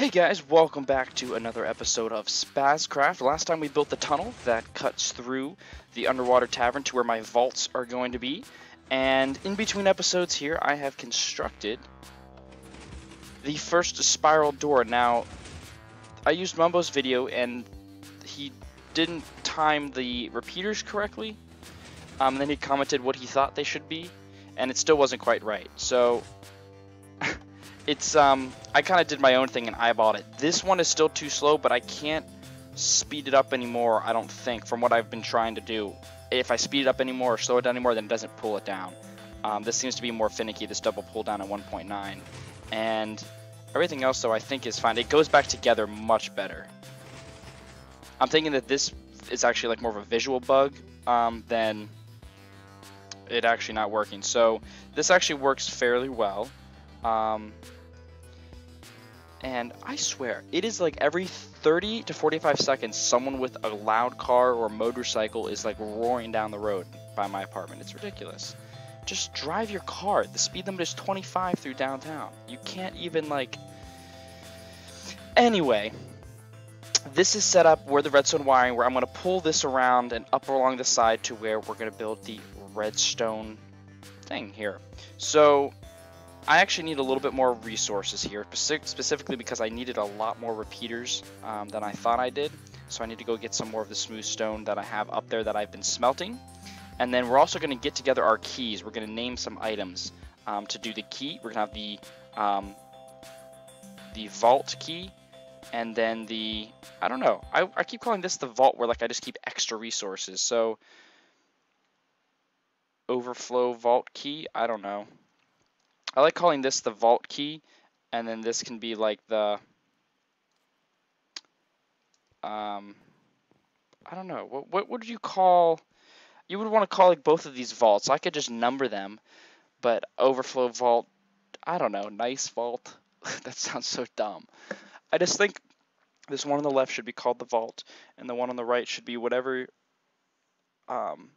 Hey guys, welcome back to another episode of Spazcraft. Last time we built the tunnel that cuts through the underwater tavern to where my vaults are going to be. And in between episodes here, I have constructed the first spiral door. Now, I used Mumbo's video and he didn't time the repeaters correctly. Um, and then he commented what he thought they should be, and it still wasn't quite right. So it's um I kind of did my own thing and eyeballed it. This one is still too slow, but I can't speed it up anymore. I don't think from what I've been trying to do. If I speed it up anymore or slow it down anymore, then it doesn't pull it down. Um, this seems to be more finicky. This double pull down at 1.9, and everything else though I think is fine. It goes back together much better. I'm thinking that this is actually like more of a visual bug um, than it actually not working. So this actually works fairly well. Um, and I swear, it is like every 30 to 45 seconds, someone with a loud car or motorcycle is like roaring down the road by my apartment. It's ridiculous. Just drive your car. The speed limit is 25 through downtown. You can't even like. Anyway, this is set up where the redstone wiring, where I'm going to pull this around and up along the side to where we're going to build the redstone thing here. So I actually need a little bit more resources here, specifically because I needed a lot more repeaters um, than I thought I did. So I need to go get some more of the smooth stone that I have up there that I've been smelting. And then we're also going to get together our keys. We're going to name some items um, to do the key. We're going to have the um, the vault key, and then the I don't know. I, I keep calling this the vault, where like I just keep extra resources. So overflow vault key. I don't know. I like calling this the vault key, and then this can be like the, um, I don't know, what, what would you call, you would want to call like both of these vaults. I could just number them, but overflow vault, I don't know, nice vault. that sounds so dumb. I just think this one on the left should be called the vault, and the one on the right should be whatever, um,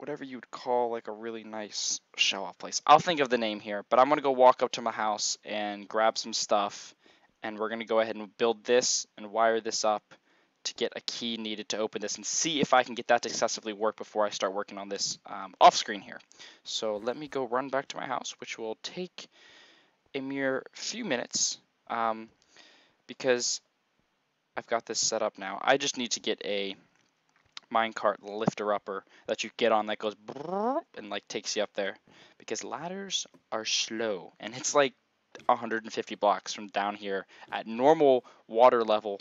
whatever you'd call like a really nice show off place. I'll think of the name here, but I'm gonna go walk up to my house and grab some stuff, and we're gonna go ahead and build this and wire this up to get a key needed to open this and see if I can get that to successfully work before I start working on this um, off screen here. So let me go run back to my house, which will take a mere few minutes um, because I've got this set up now. I just need to get a minecart lifter upper that you get on that goes and like takes you up there. Because ladders are slow and it's like 150 blocks from down here at normal water level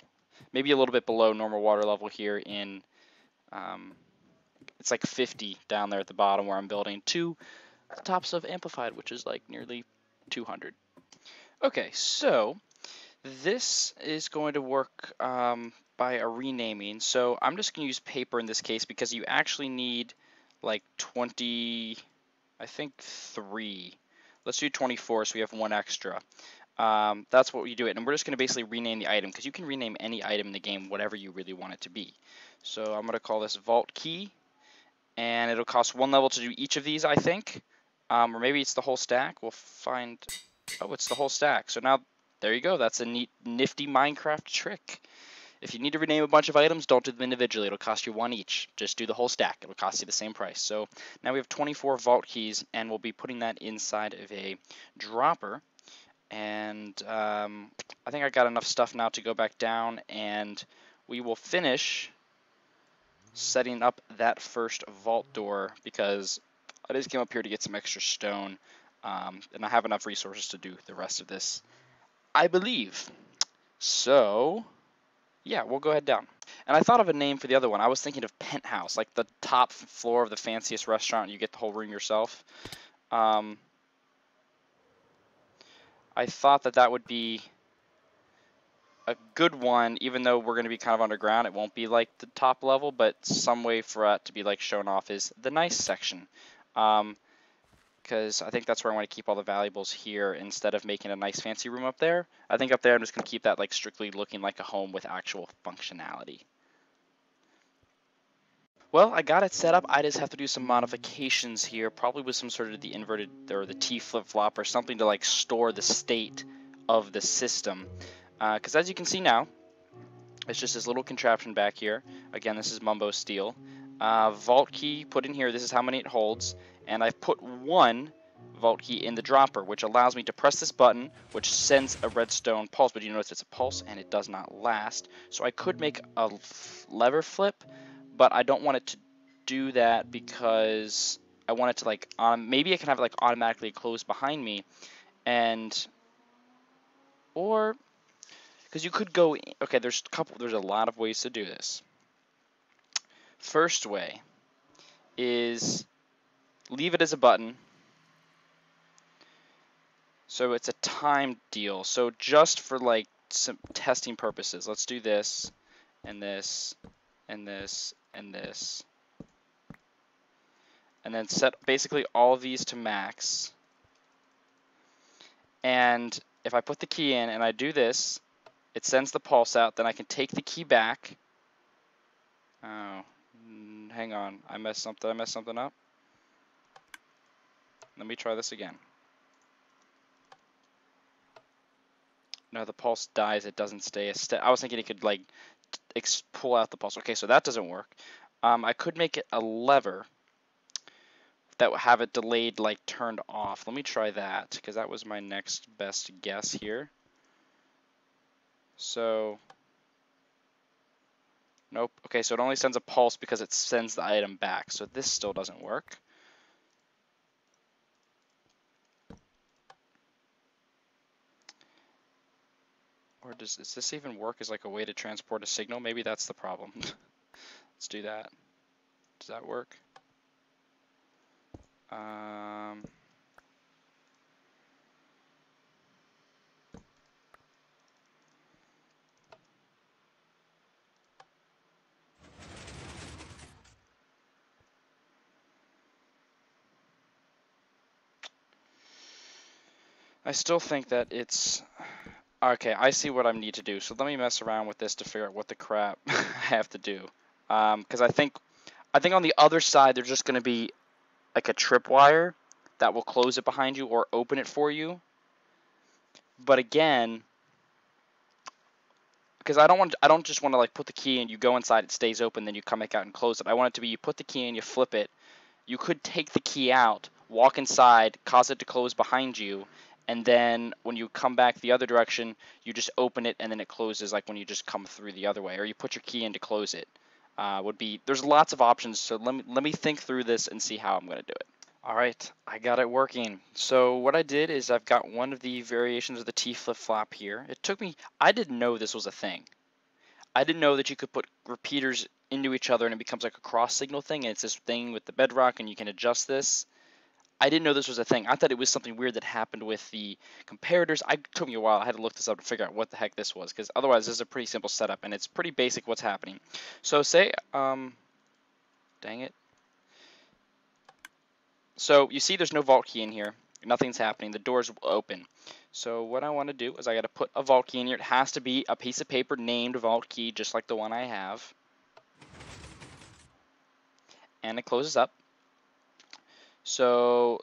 maybe a little bit below normal water level here in um, it's like 50 down there at the bottom where I'm building to the tops of amplified which is like nearly 200 okay so this is going to work um, by a renaming. So I'm just going to use paper in this case because you actually need like 20, I think three. Let's do 24 so we have one extra. Um, that's what we do it. And we're just going to basically rename the item because you can rename any item in the game whatever you really want it to be. So I'm going to call this Vault Key. And it'll cost one level to do each of these, I think. Um, or maybe it's the whole stack. We'll find... Oh, it's the whole stack. So now, there you go. That's a neat, nifty Minecraft trick. If you need to rename a bunch of items, don't do them individually. It'll cost you one each. Just do the whole stack. It'll cost you the same price. So now we have 24 vault keys, and we'll be putting that inside of a dropper. And um, I think I got enough stuff now to go back down, and we will finish setting up that first vault door because I just came up here to get some extra stone, um, and I have enough resources to do the rest of this, I believe. So yeah, we'll go ahead down. And I thought of a name for the other one. I was thinking of penthouse, like the top floor of the fanciest restaurant. You get the whole room yourself. Um, I thought that that would be a good one, even though we're going to be kind of underground. It won't be like the top level, but some way for it to be like shown off is the nice section. Um, because I think that's where I want to keep all the valuables here instead of making a nice fancy room up there. I think up there I'm just going to keep that like strictly looking like a home with actual functionality. Well, I got it set up. I just have to do some modifications here, probably with some sort of the inverted or the T flip-flop or something to like store the state of the system. Because uh, as you can see now, it's just this little contraption back here. Again, this is Mumbo Steel. Uh, vault key put in here, this is how many it holds. And I've put one vault key in the dropper, which allows me to press this button, which sends a redstone pulse. But you notice it's a pulse and it does not last. So I could make a lever flip, but I don't want it to do that because I want it to like, um, maybe I can have it like automatically close behind me. And, or, because you could go, okay, there's a couple, there's a lot of ways to do this. First way is leave it as a button so it's a time deal. So just for like some testing purposes, let's do this and this and this and this. And then set basically all of these to max. And if I put the key in and I do this, it sends the pulse out, then I can take the key back. Oh, hang on. I messed something. I messed something up. Let me try this again. No, the pulse dies. It doesn't stay. I was thinking it could like pull out the pulse. Okay, so that doesn't work. Um, I could make it a lever that would have it delayed, like turned off. Let me try that because that was my next best guess here. So, nope. Okay, so it only sends a pulse because it sends the item back. So this still doesn't work. Or does, does this even work as like a way to transport a signal? Maybe that's the problem. Let's do that. Does that work? Um, I still think that it's Okay, I see what I need to do. So let me mess around with this to figure out what the crap I have to do. Because um, I think, I think on the other side there's just going to be like a tripwire that will close it behind you or open it for you. But again, because I don't want, I don't just want to like put the key in, you go inside, it stays open, then you come back out and close it. I want it to be you put the key in, you flip it. You could take the key out, walk inside, cause it to close behind you, and then when you come back the other direction, you just open it and then it closes like when you just come through the other way, or you put your key in to close it. Uh, would be there's lots of options, so let me let me think through this and see how I'm going to do it. All right, I got it working. So what I did is I've got one of the variations of the T flip-flop here. It took me, I didn't know this was a thing. I didn't know that you could put repeaters into each other and it becomes like a cross signal thing and it's this thing with the bedrock and you can adjust this. I didn't know this was a thing. I thought it was something weird that happened with the comparators. I took me a while. I had to look this up to figure out what the heck this was, because otherwise this is a pretty simple setup, and it's pretty basic what's happening. So say, um, dang it. So you see there's no vault key in here. Nothing's happening. The door's open. So what I want to do is I got to put a vault key in here. It has to be a piece of paper named vault key, just like the one I have. And it closes up. So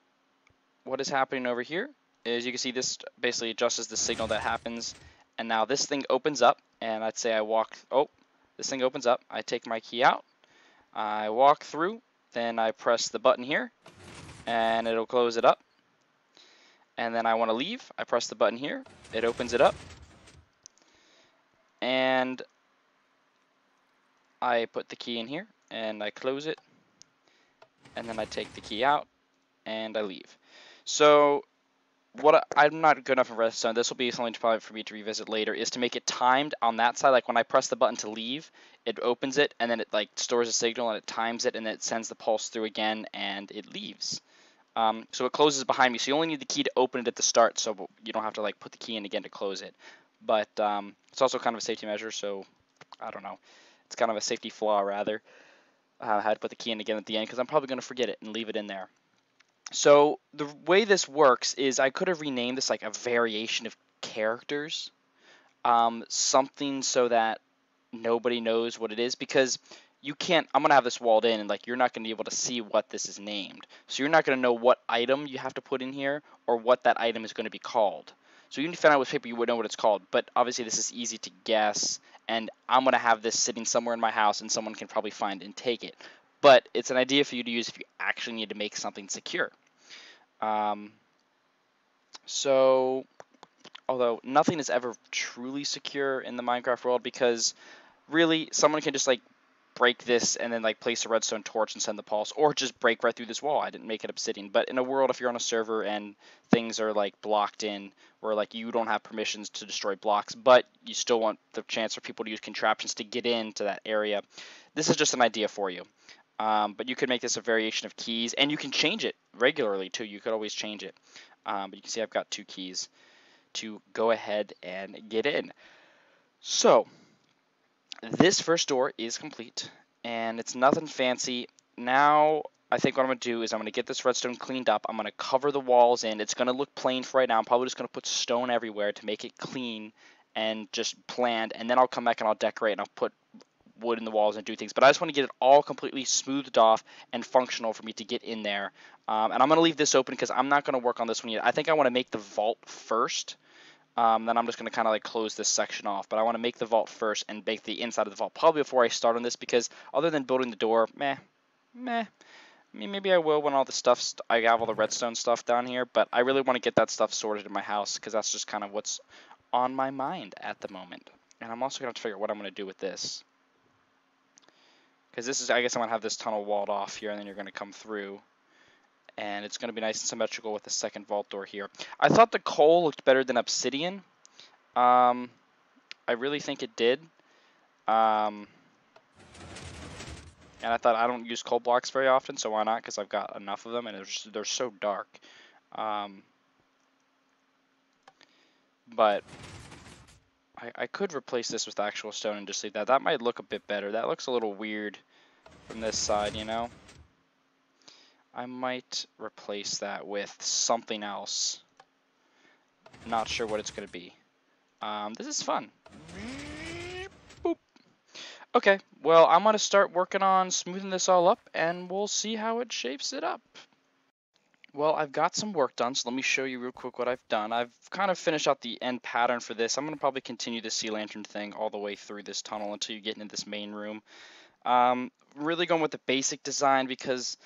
what is happening over here is you can see this basically adjusts the signal that happens. And now this thing opens up, and I'd say I walk, oh, this thing opens up. I take my key out, I walk through, then I press the button here, and it'll close it up. And then I want to leave, I press the button here, it opens it up. And I put the key in here, and I close it, and then I take the key out, and I leave. So what I, am not good enough in redstone. This will be something probably for me to revisit later. Is to make it timed on that side. Like when I press the button to leave, it opens it and then it like stores a signal and it times it and then it sends the pulse through again and it leaves. Um, so it closes behind me. So you only need the key to open it at the start, so you don't have to like put the key in again to close it. But um, it's also kind of a safety measure. So I don't know. It's kind of a safety flaw rather. I had to put the key in again at the end because I'm probably going to forget it and leave it in there. So the way this works is I could have renamed this like a variation of characters, um, something so that nobody knows what it is because you can't. I'm gonna have this walled in and like you're not gonna be able to see what this is named. So you're not gonna know what item you have to put in here or what that item is gonna be called. So even if you found out with paper, you would know what it's called. But obviously, this is easy to guess, and I'm gonna have this sitting somewhere in my house, and someone can probably find and take it. But it's an idea for you to use if you actually need to make something secure. Um, so, although nothing is ever truly secure in the Minecraft world because really someone can just like break this and then like place a redstone torch and send the pulse or just break right through this wall. I didn't make it obsidian. But in a world if you're on a server and things are like blocked in where like you don't have permissions to destroy blocks but you still want the chance for people to use contraptions to get into that area this is just an idea for you. Um, but you could make this a variation of keys and you can change it regularly too. You could always change it. Um, but you can see i've got two keys to go ahead and get in. So this first door is complete and it's nothing fancy. Now I think what I'm going to do is I'm going to get this redstone cleaned up. I'm going to cover the walls in. It's going to look plain for right now. I'm probably just going to put stone everywhere to make it clean and just planned. And then I'll come back and I'll decorate and I'll put wood in the walls and do things. But I just want to get it all completely smoothed off and functional for me to get in there. Um, and I'm going to leave this open because I'm not going to work on this one yet. I think I want to make the vault first. Um, then I'm just going to kind of like close this section off. But I want to make the vault first and bake the inside of the vault probably before I start on this because other than building the door, meh, meh. I mean, maybe I will when all the stuff, st I have all the redstone stuff down here, but I really want to get that stuff sorted in my house because that's just kind of what's on my mind at the moment. And I'm also going to figure out what I'm going to do with this. Because this is, I guess I'm going to have this tunnel walled off here and then you're going to come through and it's going to be nice and symmetrical with the second vault door here. I thought the coal looked better than obsidian. Um, I really think it did. Um, and I thought I don't use coal blocks very often, so why not? Because I've got enough of them, and just, they're so dark. Um, but I, I could replace this with actual stone and just leave that. That might look a bit better. That looks a little weird from this side, you know? I might replace that with something else. Not sure what it's going to be. Um, this is fun. Boop. Okay, well, I'm going to start working on smoothing this all up, and we'll see how it shapes it up. Well, I've got some work done, so let me show you real quick what I've done. I've kind of finished out the end pattern for this. I'm going to probably continue the sea lantern thing all the way through this tunnel until you get into this main room. Um, really going with the basic design because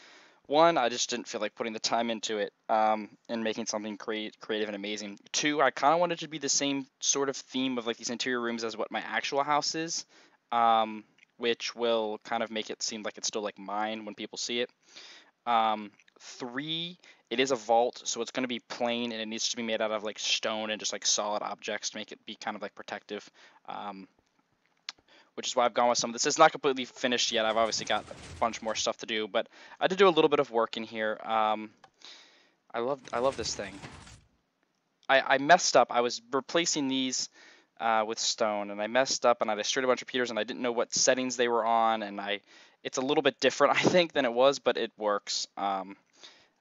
one, I just didn't feel like putting the time into it um, and making something create, creative and amazing. Two, I kind of wanted to be the same sort of theme of like these interior rooms as what my actual house is, um, which will kind of make it seem like it's still like mine when people see it. Um, three, it is a vault, so it's going to be plain and it needs to be made out of like stone and just like solid objects to make it be kind of like protective. Um, which is why I've gone with some of this. It's not completely finished yet. I've obviously got a bunch more stuff to do, but I did do a little bit of work in here. Um, I love I love this thing. I, I messed up. I was replacing these uh, with stone, and I messed up, and I destroyed a bunch of Peters, and I didn't know what settings they were on, and I it's a little bit different, I think, than it was, but it works um,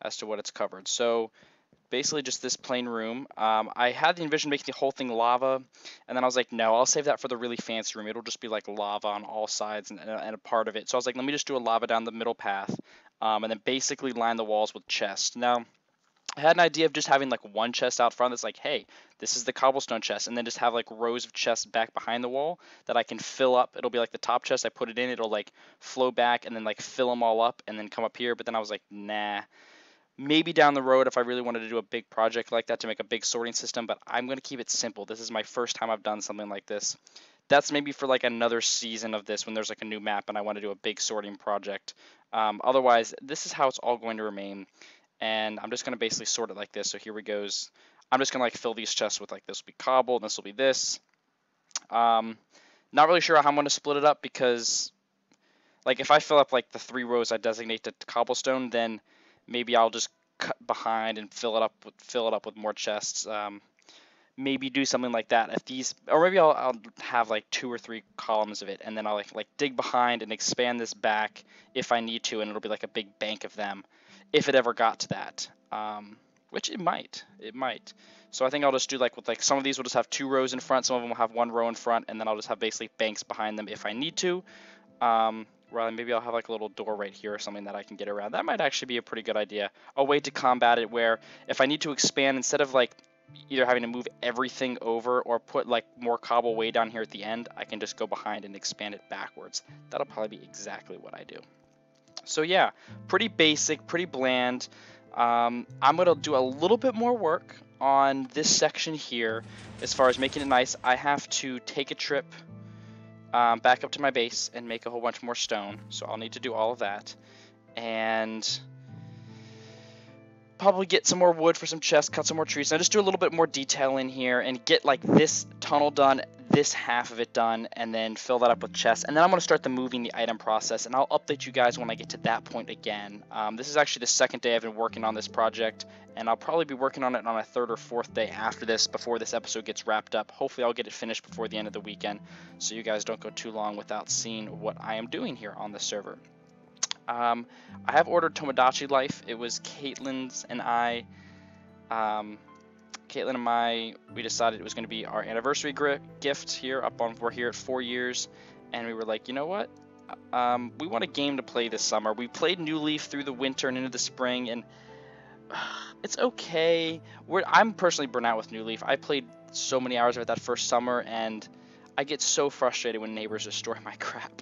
as to what it's covered. So basically just this plain room. Um, I had envisioned making the whole thing lava, and then I was like, no, I'll save that for the really fancy room. It'll just be like lava on all sides and, and a part of it. So I was like, let me just do a lava down the middle path, um, and then basically line the walls with chests. Now, I had an idea of just having like one chest out front that's like, hey, this is the cobblestone chest, and then just have like rows of chests back behind the wall that I can fill up. It'll be like the top chest, I put it in, it'll like flow back and then like fill them all up and then come up here. But then I was like, nah, maybe down the road if I really wanted to do a big project like that to make a big sorting system, but I'm going to keep it simple. This is my first time I've done something like this. That's maybe for like another season of this when there's like a new map and I want to do a big sorting project. Um, otherwise, this is how it's all going to remain. And I'm just going to basically sort it like this. So here we goes. I'm just going to like fill these chests with like this will be cobble and this will be this. Um, not really sure how I'm going to split it up because like if I fill up like the three rows I designate to cobblestone, then maybe I'll just cut behind and fill it up with fill it up with more chests. Um, maybe do something like that. If these, or maybe I'll, I'll have like two or three columns of it, and then I'll like like dig behind and expand this back if I need to, and it'll be like a big bank of them, if it ever got to that. Um, which it might, it might. So I think I'll just do like with like some of these will just have two rows in front, some of them will have one row in front, and then I'll just have basically banks behind them if I need to. Um, Rather, maybe I'll have like a little door right here or something that I can get around. That might actually be a pretty good idea. A way to combat it where if I need to expand, instead of like either having to move everything over or put like more cobble way down here at the end, I can just go behind and expand it backwards. That'll probably be exactly what I do. So yeah, pretty basic, pretty bland. Um, I'm going to do a little bit more work on this section here as far as making it nice. I have to take a trip um, back up to my base and make a whole bunch more stone. So I'll need to do all of that. And probably get some more wood for some chests, cut some more trees. I just do a little bit more detail in here and get like this tunnel done, this half of it done, and then fill that up with chests. And then I'm going to start the moving the item process, and I'll update you guys when I get to that point again. Um, this is actually the second day I've been working on this project, and I'll probably be working on it on a third or fourth day after this before this episode gets wrapped up. Hopefully I'll get it finished before the end of the weekend, so you guys don't go too long without seeing what I am doing here on the server. Um, I have ordered Tomodachi Life. It was Caitlin's and I. Um, Caitlin and I, we decided it was going to be our anniversary gift here. Up on, we're here at four years, and we were like, you know what? Um, we want a game to play this summer. We played New Leaf through the winter and into the spring, and it's okay. We're, I'm personally burnt out with New Leaf. I played so many hours of it that first summer, and I get so frustrated when neighbors destroy my crap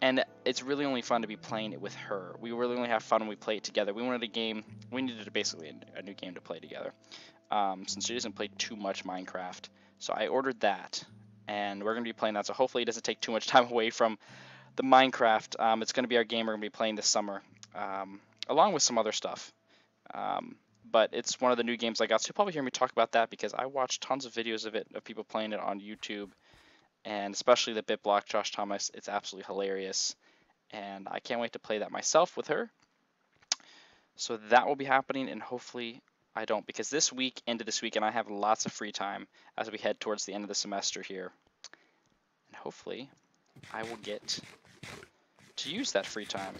and it's really only fun to be playing it with her. We really only have fun when we play it together. We wanted a game. We needed basically a, new game to play together, um, since she doesn't play too much Minecraft. So I ordered that, and we're gonna be playing that. So hopefully it doesn't take too much time away from the Minecraft. Um, it's gonna be our game we're gonna be playing this summer, um, along with some other stuff. Um, but it's one of the new games I got, so you'll probably hear me talk about that because I watched tons of videos of it of people playing it on YouTube and especially the BitBlock Josh Thomas. It's absolutely hilarious, and I can't wait to play that myself with her. So that will be happening, and hopefully I don't, because this week into this weekend I have lots of free time as we head towards the end of the semester here, and hopefully I will get to use that free time.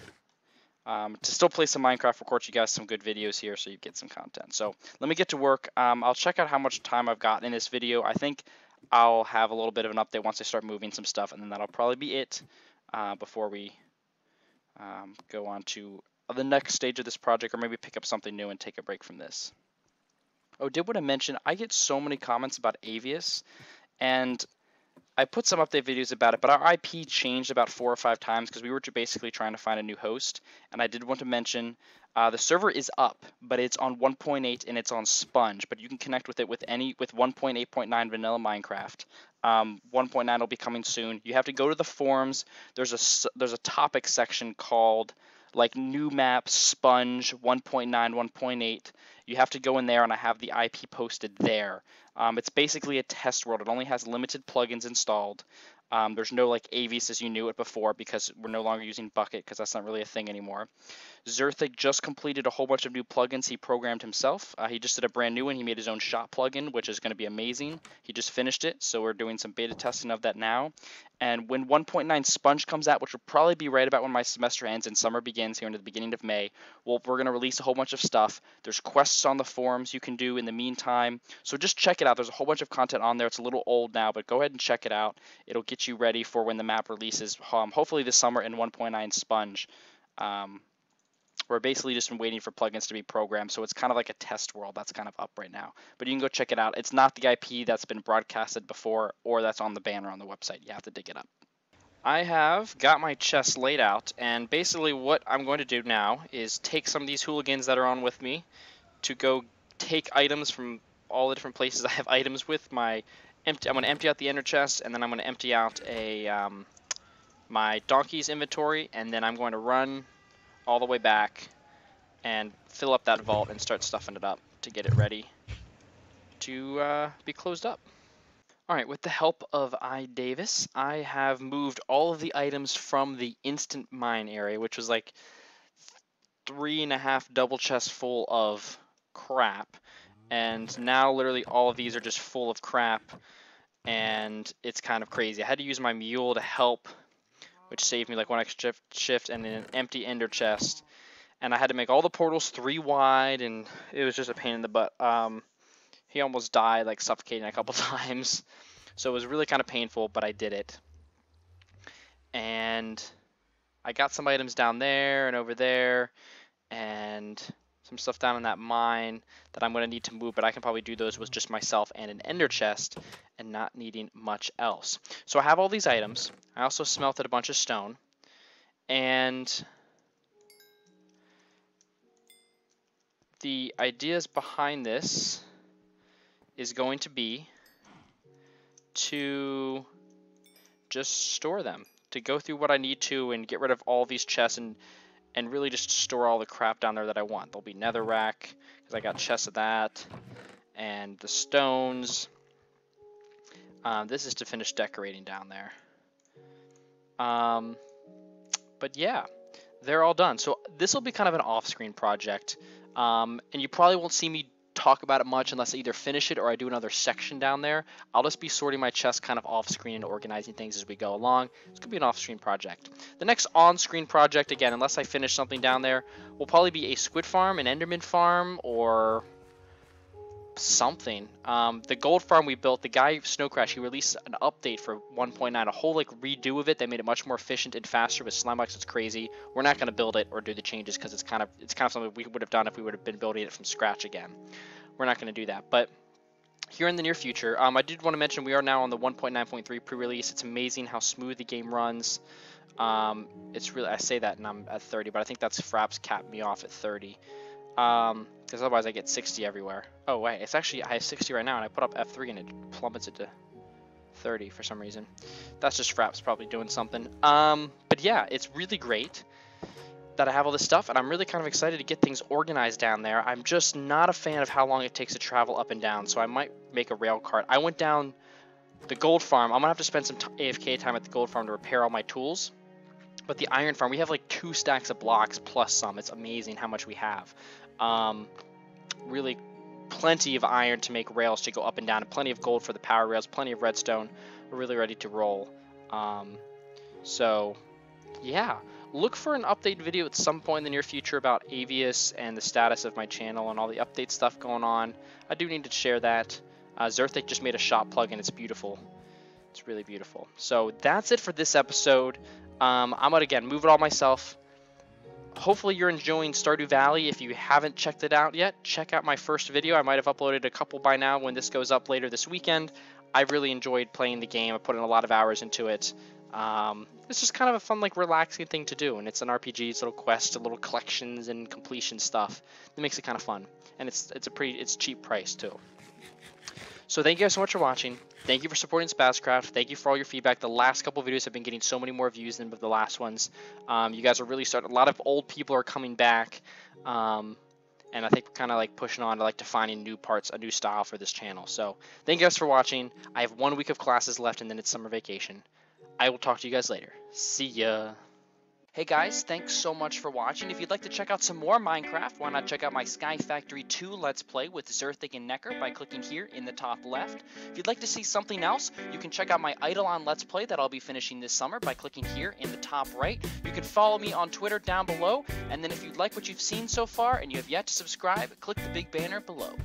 Um, to still play some Minecraft, record you guys some good videos here so you get some content. So let me get to work. Um, I'll check out how much time I've got in this video. I think I'll have a little bit of an update once I start moving some stuff, and then that'll probably be it uh, before we um, go on to the next stage of this project, or maybe pick up something new and take a break from this. Oh, did want to mention, I get so many comments about Avius, and I put some update videos about it, but our IP changed about four or five times because we were basically trying to find a new host. And I did want to mention uh, the server is up, but it's on 1.8 and it's on Sponge. But you can connect with it with any with 1.8.9 vanilla Minecraft. Um, 1.9 will be coming soon. You have to go to the forums. There's a there's a topic section called like new map Sponge 1.9 1.8. You have to go in there, and I have the IP posted there. Um, it's basically a test world. It only has limited plugins installed. Um, there's no like Avius as you knew it before because we're no longer using Bukkit because that's not really a thing anymore. Zerthig just completed a whole bunch of new plugins he programmed himself. Uh, he just did a brand new one. He made his own shop plugin, which is going to be amazing. He just finished it, so we're doing some beta testing of that now. And when 1.9 Sponge comes out, which will probably be right about when my semester ends and summer begins here into the beginning of May, well, we're going to release a whole bunch of stuff. There's quests on the forums you can do in the meantime. So just check it out. There's a whole bunch of content on there. It's a little old now, but go ahead and check it out. It'll get you ready for when the map releases, um, hopefully this summer in 1.9 Sponge. Um, we're basically just been waiting for plugins to be programmed, so it's kind of like a test world that's kind of up right now. But you can go check it out. It's not the IP that's been broadcasted before or that's on the banner on the website. You have to dig it up. I have got my chest laid out, and basically what I'm going to do now is take some of these hooligans that are on with me to go take items from all the different places I have items with. My empty, I'm going to empty out the inner chest, and then I'm going to empty out a um, my donkey's inventory, and then I'm going to run all the way back and fill up that vault and start stuffing it up to get it ready to uh, be closed up. Alright, with the help of I Davis, I have moved all of the items from the instant mine area, which was like three and a half double chests full of crap. And now literally all of these are just full of crap. And it's kind of crazy. I had to use my mule to help which saved me like one extra shift and an empty ender chest. And I had to make all the portals three wide, and it was just a pain in the butt. Um, he almost died, like suffocating a couple times. So it was really kind of painful, but I did it. And I got some items down there and over there, and some stuff down in that mine that I'm going to need to move, but I can probably do those with just myself and an ender chest and not needing much else. So I have all these items. I also smelted a bunch of stone. And the ideas behind this is going to be to just store them, to go through what I need to and get rid of all these chests and and really just store all the crap down there that I want. There'll be netherrack, because I got chests of that, and the stones. Um, this is to finish decorating down there. Um, but yeah, they're all done. So this will be kind of an off-screen project, um, and you probably won't see me talk about it much unless I either finish it or I do another section down there. I'll just be sorting my chest kind of off screen and organizing things as we go along. It's going to be an off screen project. The next on screen project, again, unless I finish something down there, will probably be a squid farm, an enderman farm, or something. Um, the gold farm we built, the guy Snow Crash, he released an update for 1.9, a whole like redo of it. that made it much more efficient and faster with slime blocks. It's crazy. We're not going to build it or do the changes because it's kind of it's kind of something we would have done if we would have been building it from scratch again. We're not going to do that, but here in the near future, um, I did want to mention we are now on the 1.9.3 pre-release. It's amazing how smooth the game runs. Um, it's really I say that and I'm at 30, but I think that's Fraps capped me off at 30. Um, because otherwise I get 60 everywhere. Oh wait, it's actually, I have 60 right now and I put up F3 and it plummets it to 30 for some reason. That's just Fraps probably doing something. Um, but yeah, it's really great that I have all this stuff and I'm really kind of excited to get things organized down there. I'm just not a fan of how long it takes to travel up and down, so I might make a rail cart. I went down the gold farm. I'm gonna have to spend some AFK time at the gold farm to repair all my tools. But the iron farm, we have like two stacks of blocks plus some. It's amazing how much we have. Um, really plenty of iron to make rails to go up and down, and plenty of gold for the power rails, plenty of redstone. We're really ready to roll. Um, so, yeah. Look for an update video at some point in the near future about Avius and the status of my channel and all the update stuff going on. I do need to share that. Uh, Zerthik just made a shop plugin. It's beautiful. It's really beautiful. So that's it for this episode. Um, I'm going to, again, move it all myself hopefully you're enjoying Stardew Valley. If you haven't checked it out yet, check out my first video. I might have uploaded a couple by now when this goes up later this weekend. I really enjoyed playing the game. I put in a lot of hours into it. Um, it's just kind of a fun, like, relaxing thing to do, and it's an RPG. It's little quests, little collections, and completion stuff. That makes it kind of fun, and it's it's a pretty it's cheap price too. So thank you guys so much for watching. Thank you for supporting Spazcraft. Thank you for all your feedback. The last couple videos have been getting so many more views than the last ones. Um, you guys are really starting. A lot of old people are coming back, um, and I think we're kind of like pushing on to like defining new parts, a new style for this channel. So thank you guys for watching. I have one week of classes left, and then it's summer vacation. I will talk to you guys later. See ya. Hey guys, thanks so much for watching. If you'd like to check out some more Minecraft, why not check out my Sky Factory 2 Let's Play with Zerthik and Necker by clicking here in the top left. If you'd like to see something else, you can check out my Eidolon Let's Play that I'll be finishing this summer by clicking here in the top right. You can follow me on Twitter down below, and then if you'd like what you've seen so far and you have yet to subscribe, click the big banner below.